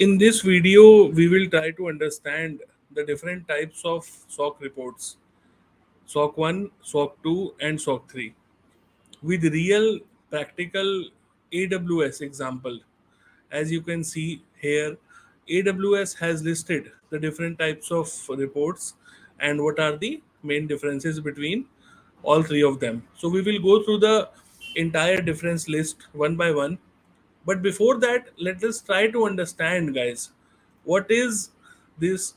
In this video, we will try to understand the different types of SOC reports SOC 1, SOC 2, and SOC 3 with real practical AWS example. As you can see here, AWS has listed the different types of reports and what are the main differences between all three of them. So we will go through the entire difference list one by one. But before that, let us try to understand, guys, what is this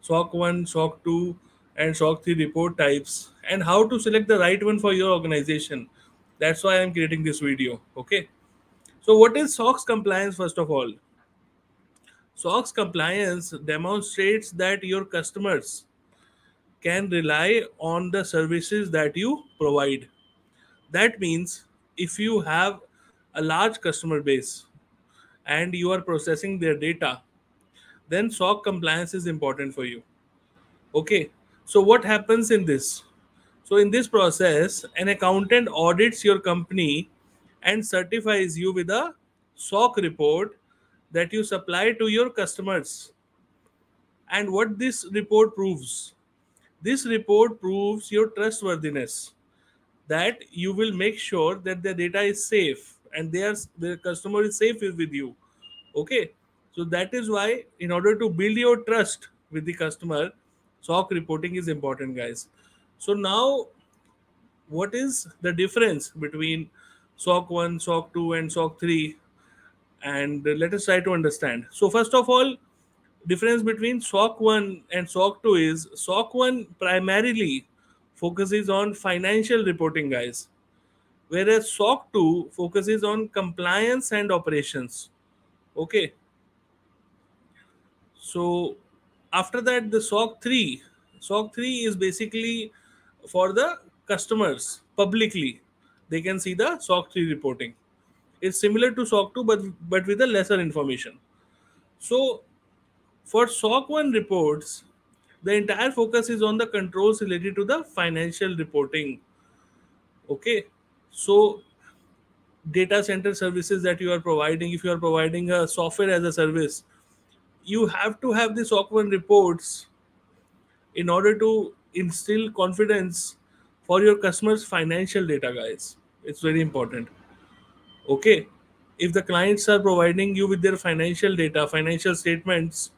SOC 1, SOC 2, and SOC 3 report types and how to select the right one for your organization. That's why I'm creating this video. Okay. So, what is SOC compliance, first of all? SOC compliance demonstrates that your customers can rely on the services that you provide. That means if you have a large customer base and you are processing their data, then SOC compliance is important for you. Okay, so what happens in this? So in this process, an accountant audits your company and certifies you with a SOC report that you supply to your customers. And what this report proves? This report proves your trustworthiness that you will make sure that the data is safe and their the customer is safe with you. Okay. So that is why in order to build your trust with the customer, SOC reporting is important, guys. So now what is the difference between SOC 1, SOC 2, and SOC 3? And let us try to understand. So first of all, difference between SOC 1 and SOC 2 is SOC 1 primarily focuses on financial reporting, guys, whereas SOC 2 focuses on compliance and operations. Okay. So after that, the SOC 3, SOC 3 is basically for the customers publicly. They can see the SOC 3 reporting. It's similar to SOC 2, but, but with a lesser information. So for SOC 1 reports, the entire focus is on the controls related to the financial reporting. Okay. So data center services that you are providing, if you are providing a software as a service, you have to have the SOC 1 reports in order to instill confidence for your customers financial data guys. It's very important. Okay? If the clients are providing you with their financial data financial statements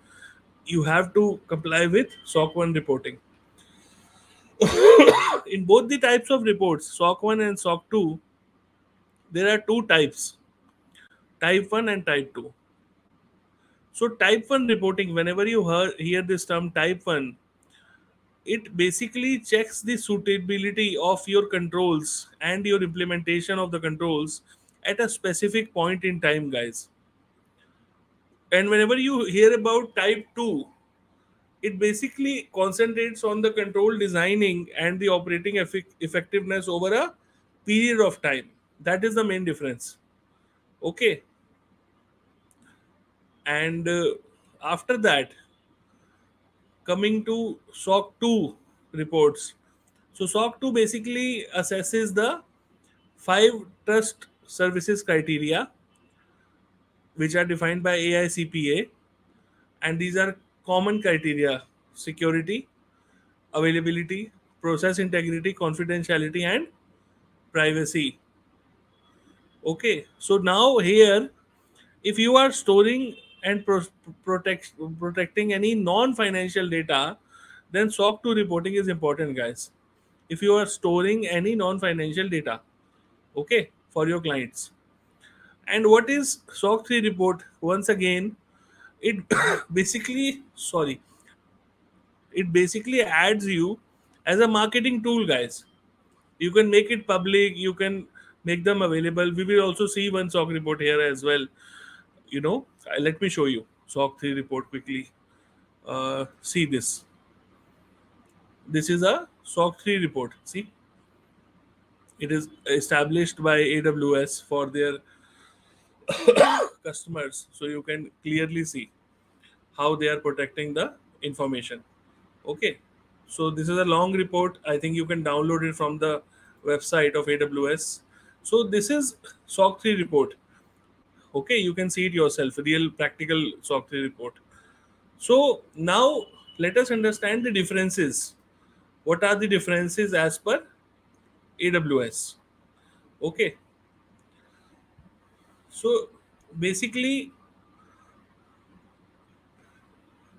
you have to comply with soc 1 reporting in both the types of reports soc 1 and soc 2 there are two types type 1 and type 2 so type 1 reporting whenever you hear, hear this term type 1 it basically checks the suitability of your controls and your implementation of the controls at a specific point in time guys. And whenever you hear about type 2 it basically concentrates on the control designing and the operating effect- effectiveness over a period of time. That is the main difference. Okay. And uh, after that coming to SOC 2 reports. So SOC 2 basically assesses the five trust services criteria which are defined by AICPA and these are common criteria security, availability, process integrity, confidentiality and privacy. Okay, so now here if you are storing and pro- protect, protecting any non-financial data, then SOC 2 reporting is important, guys. If you are storing any non-financial data, okay, for your clients. And what is SOC 3 report? Once again, it basically, sorry, it basically adds you as a marketing tool, guys. You can make it public, you can make them available. We will also see one SOC report here as well. You know, let me show you SOC 3 report quickly. Uh, see this. This is a SOC 3 report. See, it is established by AWS for their customers. So you can clearly see how they are protecting the information. Okay. So this is a long report. I think you can download it from the website of AWS. So this is SOC 3 report Okay, you can see it yourself, real practical SOC 3 report. So now let us understand the differences. What are the differences as per AWS? Okay. So basically,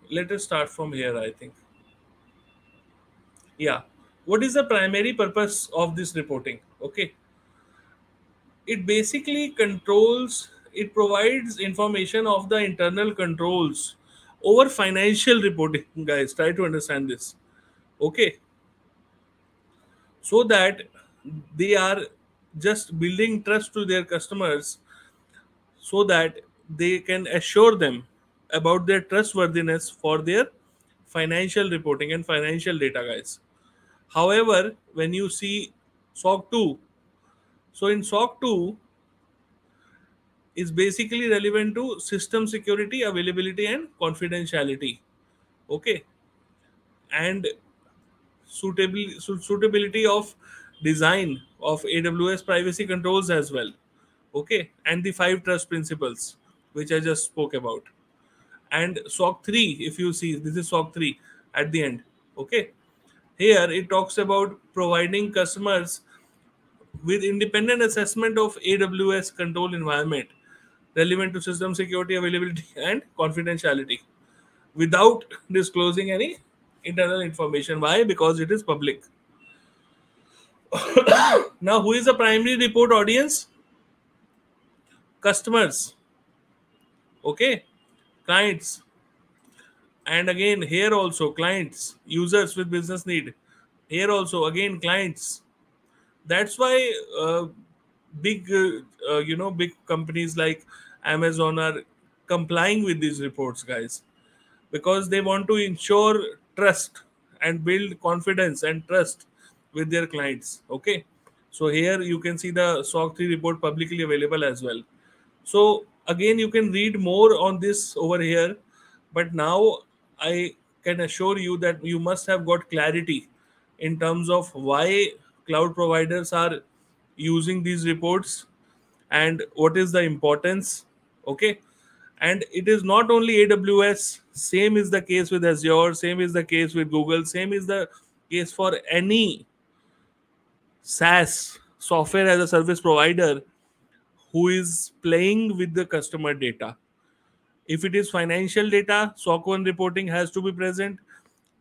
let us start from here, I think. Yeah. What is the primary purpose of this reporting? Okay. It basically controls, it provides information of the internal controls over financial reporting, guys. Try to understand this. Okay. So that they are just building trust to their customers so that they can assure them about their trustworthiness for their financial reporting and financial data guys. However when you see soc 2 so in soc 2 is basically relevant to system security availability and confidentiality. Okay? And suitability suitability of design of aws privacy controls as well okay and the five trust principles which i just spoke about. And soc 3 if you see this is soc 3 at the end okay? Here it talks about providing customers with independent assessment of aws control environment relevant to system security availability and confidentiality without disclosing any internal information. Why? Because it is public. Now who is the primary report audience customers okay clients. And again here also clients users with business need. Here also again clients. That's why uh, big uh, uh, you know big companies like amazon are complying with these reports guys because they want to ensure trust and build confidence and trust with their clients okay? So here you can see the soc 3 report publicly available as well so again, you can read more on this over here, but now I can assure you that you must have got clarity in terms of why cloud providers are using these reports and what is the importance. Okay. And it is not only AWS, same is the case with Azure, same is the case with Google, same is the case for any SaaS software as a service provider who is playing with the customer data. If it is financial data, SOC 1 reporting has to be present.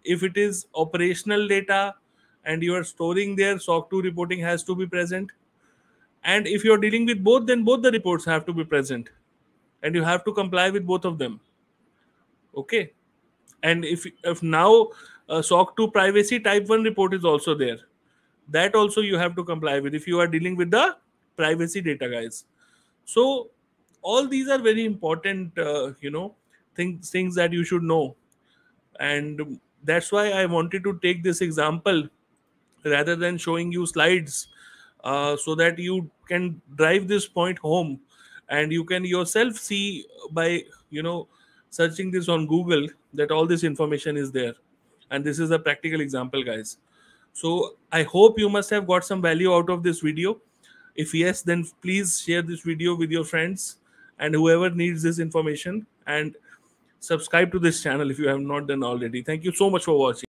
If it is operational data and you are storing there, SOC 2 reporting has to be present. And if you're dealing with both, then both the reports have to be present. And you have to comply with both of them. Okay. And if, if now uh, SOC 2 privacy type 1 report is also there, that also you have to comply with if you are dealing with the privacy data, guys so all these are very important uh, you know things things that you should know. And that's why i wanted to take this example rather than showing you slides uh, so that you can drive this point home. And you can yourself see by you know searching this on google that all this information is there. And this is a practical example guys. So i hope you must have got some value out of this video if yes, then please share this video with your friends and whoever needs this information and subscribe to this channel if you have not done already. Thank you so much for watching.